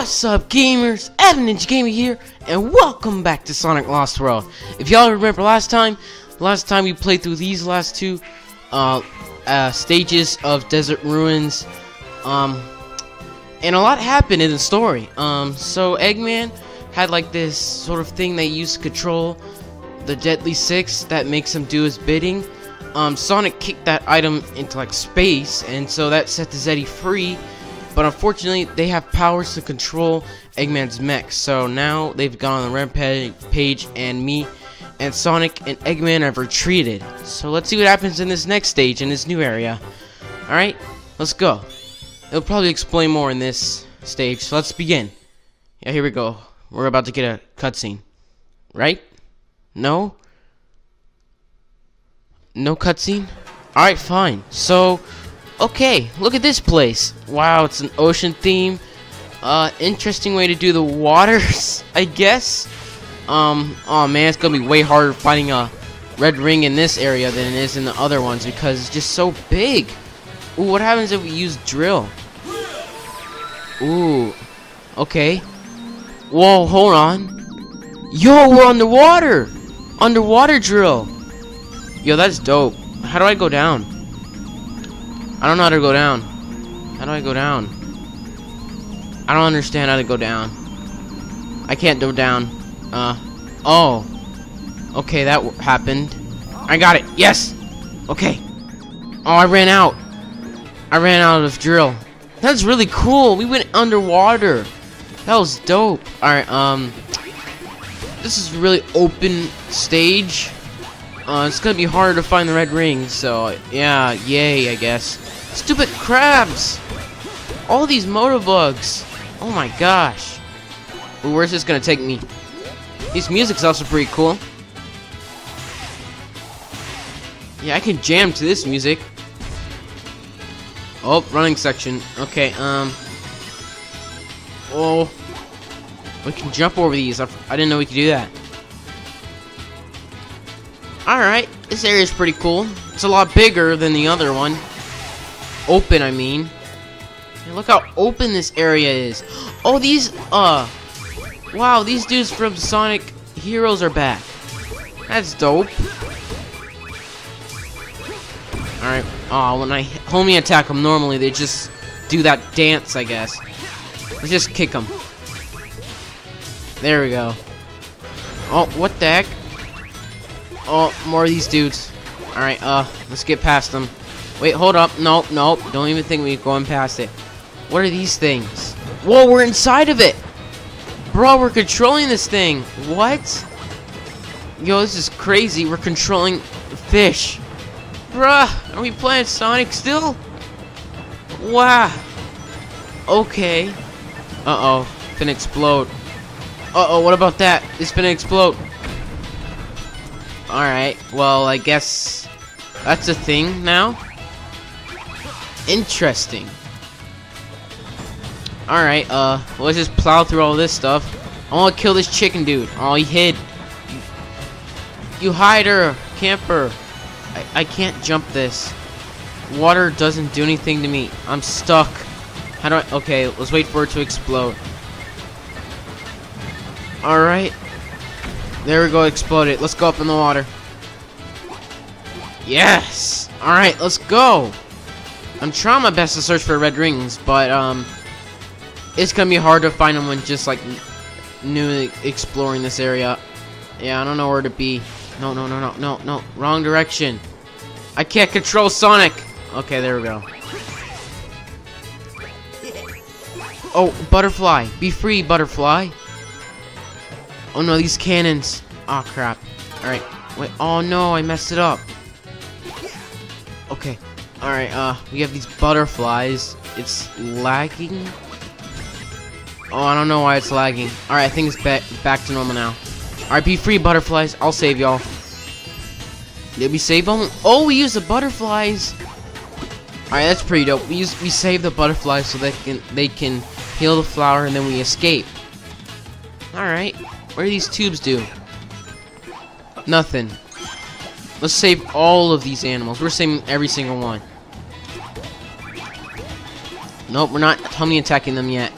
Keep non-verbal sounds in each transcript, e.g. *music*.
What's up gamers? Evan Ninja Gamer here, and welcome back to Sonic Lost World. If y'all remember last time, last time we played through these last two uh, uh, stages of Desert Ruins, um, and a lot happened in the story. Um, so Eggman had like this sort of thing they used to control the Deadly Six that makes him do his bidding. Um, Sonic kicked that item into like space, and so that set the Zeti free. But unfortunately, they have powers to control Eggman's mech. So now they've gone on the rampage, and me and Sonic and Eggman have retreated. So let's see what happens in this next stage in this new area. Alright, let's go. It'll probably explain more in this stage. So let's begin. Yeah, here we go. We're about to get a cutscene. Right? No? No cutscene? Alright, fine. So, okay, look at this place. Wow, it's an ocean theme. Uh, interesting way to do the waters, *laughs* I guess. Um, oh man, it's gonna be way harder finding a red ring in this area than it is in the other ones because it's just so big. Ooh, what happens if we use drill? Ooh, okay. Whoa, hold on. Yo, we're underwater! Underwater drill! Yo, that's dope. How do I go down? I don't know how to go down. How do I go down? I don't understand how to go down. I can't go down. Uh, oh. Okay, that happened. I got it. Yes! Okay. Oh, I ran out. I ran out of drill. That's really cool. We went underwater. That was dope. Alright, um... This is really open stage. Uh, it's gonna be harder to find the red ring, so yeah, yay, I guess. Stupid crabs! All these motobugs! Oh my gosh. Ooh, where's this gonna take me? This music's also pretty cool. Yeah, I can jam to this music. Oh, running section. Okay, um... Oh... We can jump over these. I, I didn't know we could do that. Alright, this area is pretty cool. It's a lot bigger than the other one. Open, I mean. Look how open this area is. Oh, these, uh... Wow, these dudes from Sonic Heroes are back. That's dope. Alright, oh, when I homing attack them normally, they just do that dance, I guess. Let's just kick them. There we go. Oh, what the heck? Oh, more of these dudes. Alright, uh, let's get past them. Wait, hold up. Nope, nope. Don't even think we're going past it. What are these things? Whoa, we're inside of it! Bro, we're controlling this thing. What? Yo, this is crazy. We're controlling fish. Bruh, are we playing Sonic still? Wow. Okay. Uh-oh. It's Gonna explode. Uh-oh, what about that? It's gonna explode. Alright, well, I guess that's a thing now. Interesting. Alright, uh, let's just plow through all this stuff. I wanna kill this chicken dude. Oh, he hid. You hider, camper. I, I can't jump this. Water doesn't do anything to me. I'm stuck. How do I... Okay, let's wait for it to explode. Alright. There we go, exploded. Let's go up in the water. Yes! Alright, let's go! I'm trying my best to search for red rings, but, um... It's gonna be hard to find them when just, like, new exploring this area. Yeah, I don't know where to be. No, no, no, no, no, no. Wrong direction. I can't control Sonic! Okay, there we go. Oh, butterfly. Be free, butterfly. Oh no, these cannons. Oh crap. Alright. Wait. Oh no, I messed it up. Okay. Alright, uh, we have these butterflies. It's lagging. Oh, I don't know why it's lagging. Alright, I think it's back back to normal now. Alright, be free, butterflies. I'll save y'all. Did we save them? Oh, we used the butterflies. Alright, that's pretty dope. We use we save the butterflies so they can they can heal the flower and then we escape. Alright. What do these tubes do? Nothing. Let's save all of these animals. We're saving every single one. Nope, we're not tummy attacking them yet.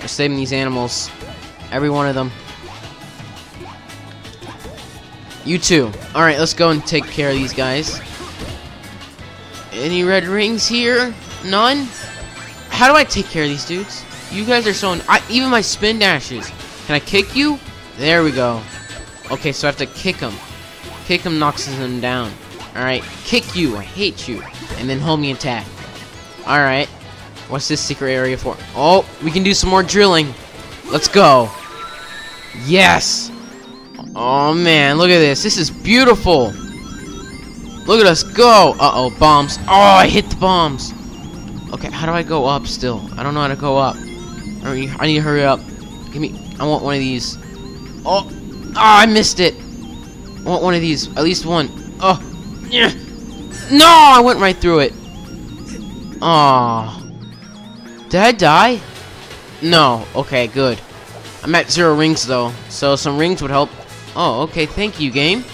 We're saving these animals. Every one of them. You too. Alright, let's go and take care of these guys. Any red rings here? None? How do I take care of these dudes? You guys are so... I, even my spin dashes. Can I kick you? There we go. Okay, so I have to kick him. Kick him knocks him down. Alright, kick you. I hate you. And then homing attack. Alright. What's this secret area for? Oh, we can do some more drilling. Let's go. Yes. Oh, man. Look at this. This is beautiful. Look at us go. Uh-oh, bombs. Oh, I hit the bombs. Okay, how do I go up still? I don't know how to go up. I need, I need to hurry up. Give me... I want one of these. Oh. Oh, I missed it. I want one of these. At least one. Oh. Yeah. No, I went right through it. Oh. Did I die? No. Okay, good. I'm at zero rings, though. So some rings would help. Oh, okay. Thank you, game.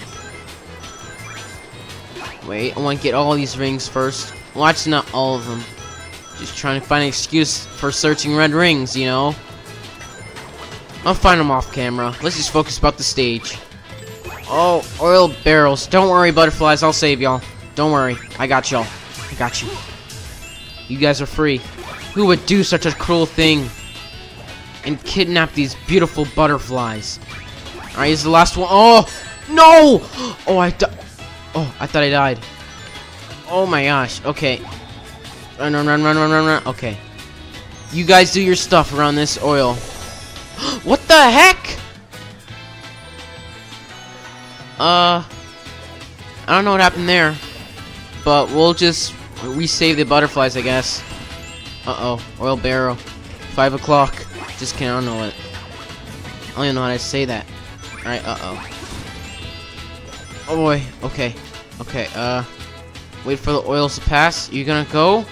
Wait, I want to get all these rings first. Watch not all of them. Just trying to find an excuse for searching red rings, you know? I'll find them off camera. Let's just focus about the stage. Oh, oil barrels. Don't worry, butterflies. I'll save y'all. Don't worry. I got y'all. I got you. You guys are free. Who would do such a cruel thing? And kidnap these beautiful butterflies. Alright, here's the last one. Oh! No! Oh, I Oh, I thought I died. Oh my gosh. Okay. Run, run, run, run, run, run, run. Okay. You guys do your stuff around this oil. What the heck? Uh, I don't know what happened there, but we'll just we resave the butterflies, I guess. Uh-oh, oil barrel. Five o'clock. Just can't, I don't know what. I don't even know how to say that. Alright, uh-oh. Oh boy, okay. Okay, uh, wait for the oils to pass. You gonna go?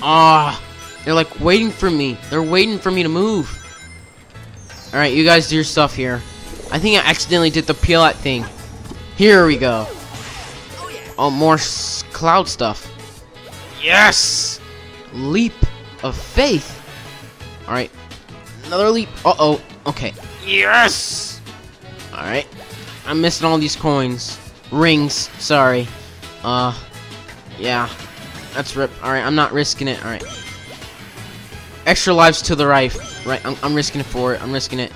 Ah, they're like waiting for me. They're waiting for me to move. Alright, you guys do your stuff here. I think I accidentally did the peel out thing. Here we go. Oh, more cloud stuff. Yes! Leap of faith. Alright. Another leap. Uh-oh. Okay. Yes! Alright. I'm missing all these coins. Rings. Sorry. Uh, yeah. That's rip. Alright, I'm not risking it. Alright. Extra lives to the right. Right, I'm, I'm risking it for it. I'm risking it.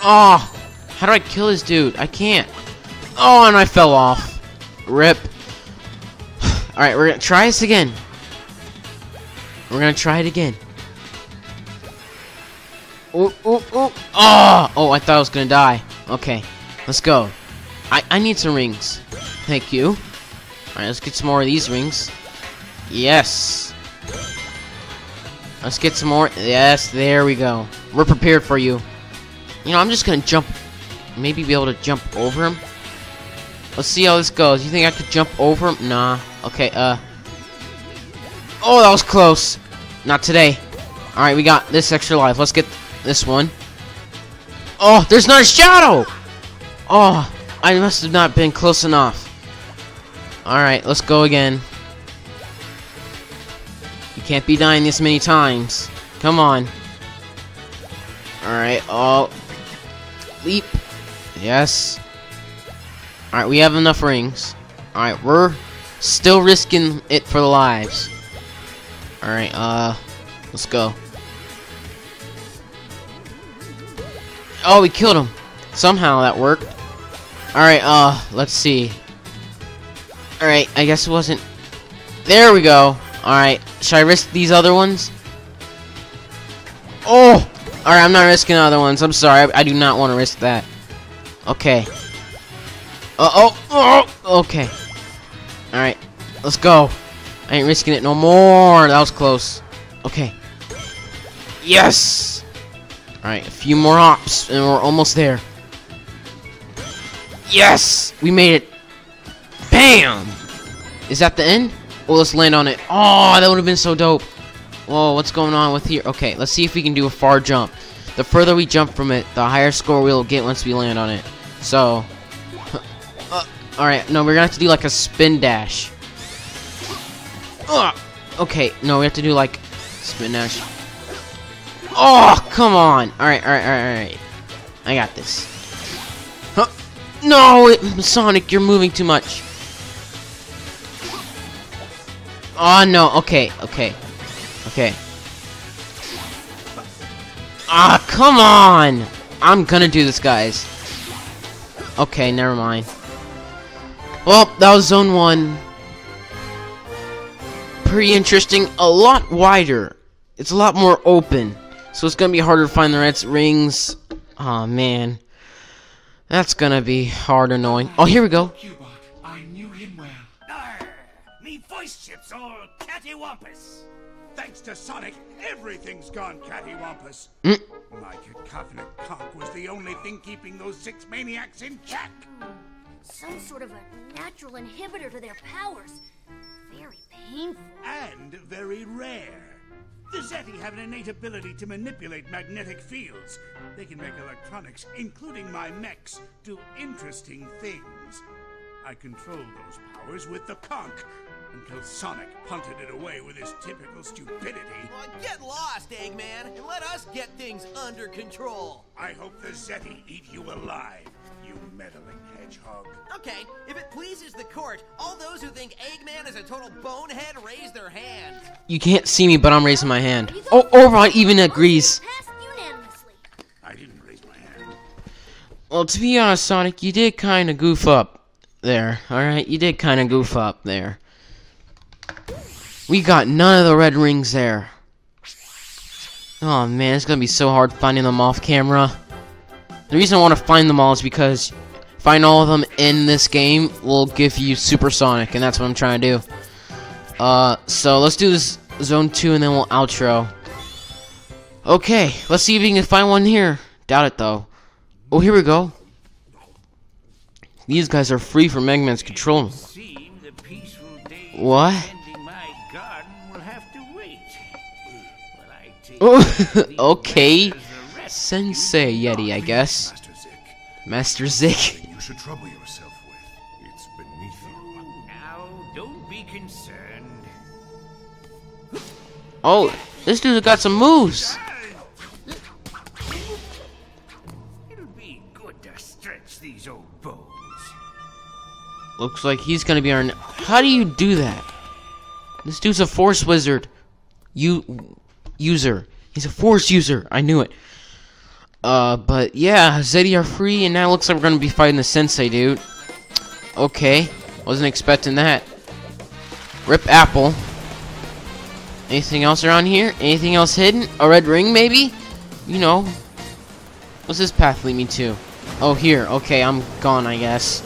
Oh! How do I kill this dude? I can't. Oh, and I fell off. Rip. *sighs* Alright, we're gonna try this again. We're gonna try it again. Oh, oh, oh. Oh! Oh, I thought I was gonna die. Okay, let's go. I, I need some rings. Thank you. Alright, let's get some more of these rings. Yes. Let's get some more. Yes, there we go. We're prepared for you. You know, I'm just gonna jump. Maybe be able to jump over him. Let's see how this goes. You think I could jump over him? Nah. Okay, uh. Oh, that was close. Not today. Alright, we got this extra life. Let's get this one. Oh, there's not a shadow! Oh, I must have not been close enough. Alright, let's go again. Can't be dying this many times. Come on. Alright, oh. Leap. Yes. Alright, we have enough rings. Alright, we're still risking it for the lives. Alright, uh, let's go. Oh, we killed him. Somehow that worked. Alright, uh, let's see. Alright, I guess it wasn't... There we go. Alright, should I risk these other ones? Oh! Alright, I'm not risking other ones. I'm sorry. I, I do not want to risk that. Okay. Uh oh! Oh! Okay. Alright, let's go. I ain't risking it no more. That was close. Okay. Yes! Alright, a few more hops, and we're almost there. Yes! We made it! Bam! Is that the end? Oh, let's land on it. Oh, that would have been so dope. Whoa, what's going on with here? Okay, let's see if we can do a far jump. The further we jump from it, the higher score we'll get once we land on it. So, *laughs* uh, alright, no, we're gonna have to do like a spin dash. Uh, okay, no, we have to do like spin dash. Oh, come on. Alright, alright, alright, alright. I got this. Huh. No, it, Sonic, you're moving too much. Oh, no. Okay, okay. Okay. Ah, come on! I'm gonna do this, guys. Okay, never mind. Well, that was Zone 1. Pretty interesting. A lot wider. It's a lot more open. So it's gonna be harder to find the red rings. oh, man. That's gonna be hard annoying. Oh, here we go. Cattywampus. Thanks to Sonic, everything's gone cattywampus. Mm. My cacophonic conch was the only thing keeping those six maniacs in check. Some sort of a natural inhibitor to their powers. Very painful. And very rare. The Zeti have an innate ability to manipulate magnetic fields. They can make electronics, including my mechs, do interesting things. I control those powers with the conch until Sonic punted it away with his typical stupidity. Well, get lost, Eggman, and let us get things under control. I hope the Zeti eat you alive, you meddling hedgehog. Okay, if it pleases the court, all those who think Eggman is a total bonehead raise their hands. You can't see me, but I'm raising my hand. Oh, Orbot even agrees. Passed unanimously. I didn't raise my hand. Well, to be honest, Sonic, you did kind of goof up there. Alright, you did kind of goof up there. We got none of the red rings there. Oh man, it's gonna be so hard finding them off camera. The reason I want to find them all is because find all of them in this game will give you Supersonic, and that's what I'm trying to do. Uh, so let's do this zone 2 and then we'll outro. Okay, let's see if we can find one here. Doubt it though. Oh, here we go. These guys are free from Eggman's control. Seem the peaceful day What? *laughs* okay. wares as a rest. Sensei Yeti, I guess. Master Zik, Master *laughs* Zik. you should trouble yourself with. It's beneath you. Now, don't be concerned. Oh, this dude's got some moves. It'll be good to stretch these old bones. Looks like he's gonna be our. n- How do you do that? This dude's a force wizard. You user. He's a force user. I knew it. Uh, but yeah, Zeti are free, and now looks like we're gonna be fighting the Sensei dude. Okay, wasn't expecting that. Rip Apple. Anything else around here? Anything else hidden? A red ring, maybe? You know. What's this path lead me to? Oh, here. Okay, I'm gone, I guess.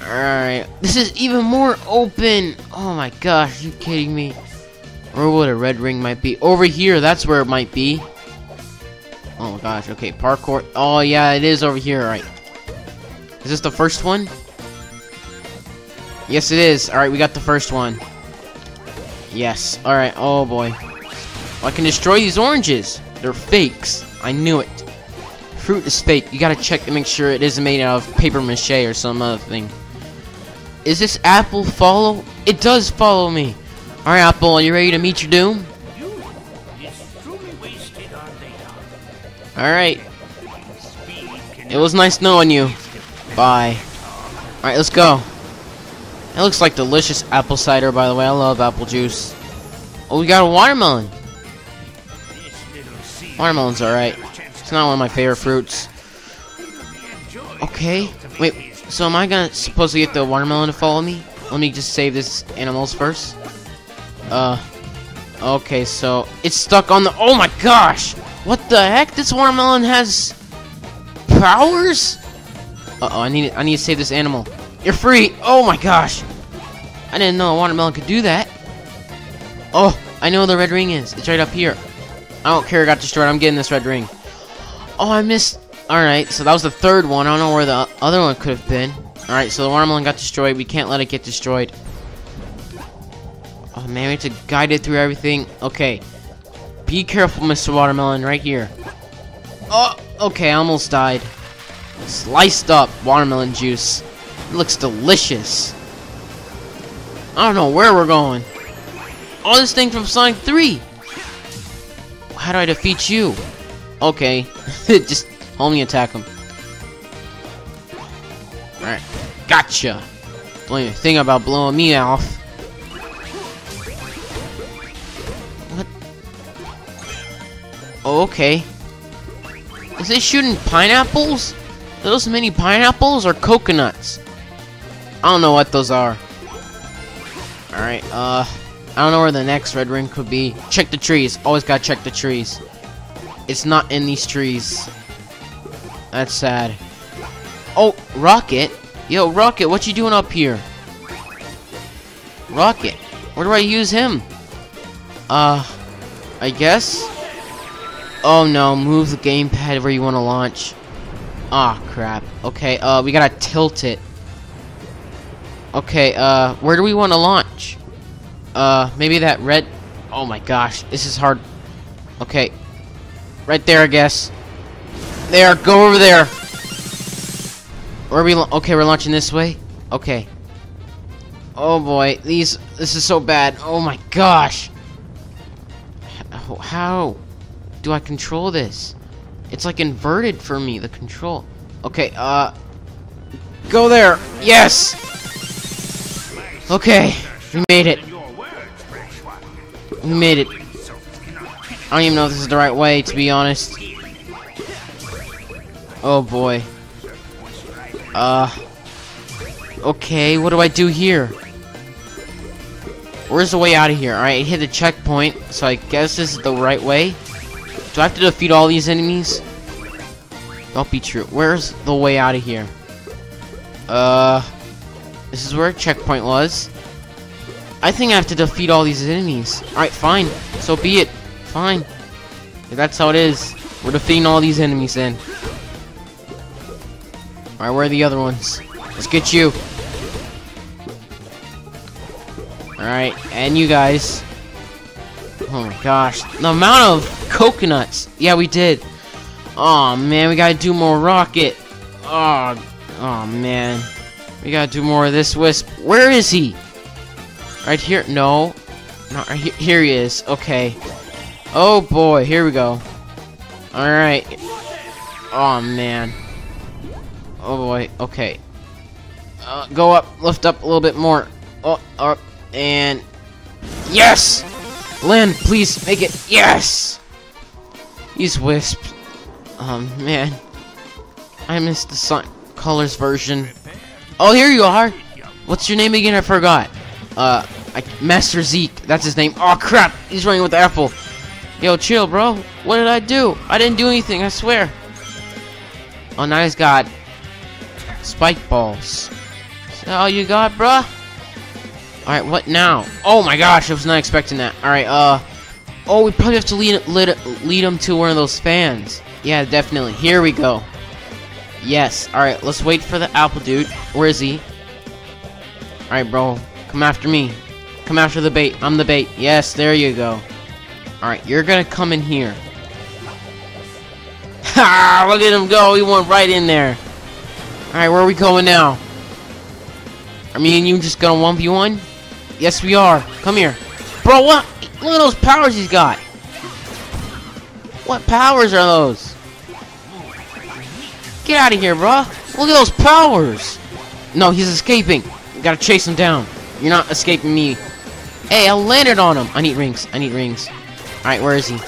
Alright. This is even more open. Oh my gosh, you kidding me? Or what a red ring might be. Over here, that's where it might be. Oh gosh, okay, parkour. Oh yeah, it is over here, alright. Is this the first one? Yes, it is. Alright, we got the first one. Yes. Alright, oh boy. I can destroy these oranges. They're fakes. I knew it. Fruit is fake. You gotta check to make sure it isn't made out of paper mache or some other thing. Is this apple follow? It does follow me. Alright, Apple, are you ready to meet your doom? Alright. It was nice knowing you. Bye. Alright, let's go. That looks like delicious apple cider, by the way. I love apple juice. Oh, we got a watermelon. Watermelon's alright. It's not one of my favorite fruits. Okay. Wait, so am I gonna supposed to get the watermelon to follow me? Let me just save this animals first. Uh. Okay, so it's stuck on the. Oh my gosh! What the heck? This watermelon has powers? Uh oh, I need I need to save this animal. You're free. Oh my gosh! I didn't know a watermelon could do that. Oh, I know where the red ring is. It's right up here. I don't care. It got destroyed. I'm getting this red ring. Oh, I missed. Alright, so that was the third one. I don't know where the other one could have been. Alright, so the watermelon got destroyed. We can't let it get destroyed. Oh have to guide it through everything. Okay. Be careful, Mr. Watermelon, right here. Oh, okay, I almost died. Sliced up watermelon juice. It looks delicious. I don't know where we're going. all this thing from Sonic 3. How do I defeat you? Okay, *laughs* just only attack him. Alright, gotcha. Don't even think about blowing me off. Okay. Is it shooting pineapples? Those many pineapples or coconuts? I don't know what those are. Alright, uh... I don't know where the next red ring could be. Check the trees. Always gotta check the trees. It's not in these trees. That's sad. Oh, Rocket? Yo, Rocket, what you doing up here? Rocket, where do I use him? Uh, I guess? Oh no, move the gamepad where you want to launch. Ah, oh, crap. Okay, uh, we gotta tilt it. Okay, uh, where do we want to launch? Uh, maybe that red... Oh my gosh, this is hard. Okay. Right there, I guess. There, go over there. Where are we... Okay, we're launching this way? Okay. Oh boy, these... This is so bad. Oh my gosh. How do I control this? It's like inverted for me, the control. Okay, uh... Go there! Yes! Okay, we made it. We made it. I don't even know if this is the right way, to be honest. Oh boy. Uh. Okay, what do I do here? Where's the way out of here? Alright, hit the checkpoint, so I guess this is the right way. Do I have to defeat all these enemies? Don't be true. Where's the way out of here? Uh. This is where checkpoint was. I think I have to defeat all these enemies. Alright, fine. So be it. Fine. If that's how it is. We're defeating all these enemies then. Alright, where are the other ones? Let's get you. Alright, and you guys. Oh my gosh. The amount of coconuts. Yeah, we did. Oh man, we gotta do more rocket. Oh, oh man. We gotta do more of this wisp. Where is he? Right here? No. Not right here. Here he is. Okay. Oh boy, here we go. Alright. Oh man. Oh boy, okay. Uh, go up, lift up a little bit more. Oh, up, and... Yes! Lynn, please, make it. Yes! He's Wisp. Oh man. I missed the sun colors version. Oh, here you are! What's your name again? I forgot. Uh, I, Master Zeke. That's his name. Oh, crap. He's running with apple. Yo, chill, bro. What did I do? I didn't do anything, I swear. Oh, now he's got spike balls. Is that all you got, bruh? Alright, what now? Oh my gosh, I was not expecting that. Alright, uh... Oh, we probably have to lead, lead, lead him to one of those fans. Yeah, definitely. Here we go. Yes. Alright, let's wait for the apple dude. Where is he? Alright, bro. Come after me. Come after the bait. I'm the bait. Yes, there you go. Alright, you're gonna come in here. *laughs* Ha! Look at him go. He went right in there. Alright, where are we going now? I mean, you just gonna 1v1? Yes, we are. Come here. Bro, what? Look at those powers he's got. What powers are those? Get out of here, bro. Look at those powers. No, he's escaping. We gotta chase him down. You're not escaping me. Hey, I landed on him. I need rings. I need rings. Alright, where is he?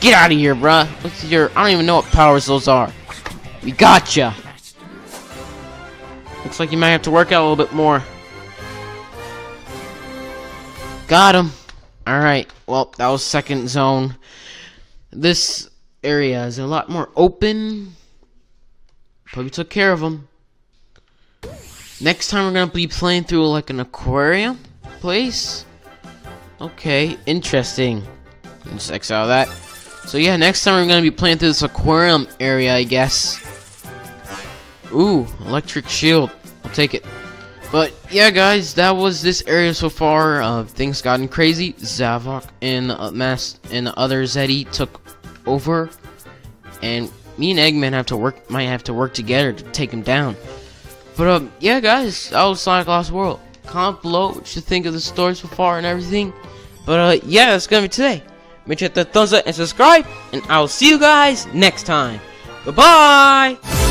Get out of here, bruh. What's your... I don't even know what powers those are. We gotcha. Looks like you might have to work out a little bit more. Got him. Alright, well, that was second zone. This area is a lot more open. But we took care of him. Next time we're gonna be playing through like an aquarium place. Okay, interesting. Just X out of that. So yeah, next time we're gonna be playing through this aquarium area, I guess. Ooh, electric shield. I'll take it. But yeah, guys, that was this area so far. Uh, things gotten crazy. Zavok and uh, Mass and the other Zeti took over, and me and Eggman have to work. Might have to work together to take him down. But um, yeah, guys, that was Sonic Lost World. Comment below what you think of the story so far and everything. But uh, yeah, that's gonna be today. Make sure to thumbs up and subscribe, and I'll see you guys next time. Bye bye.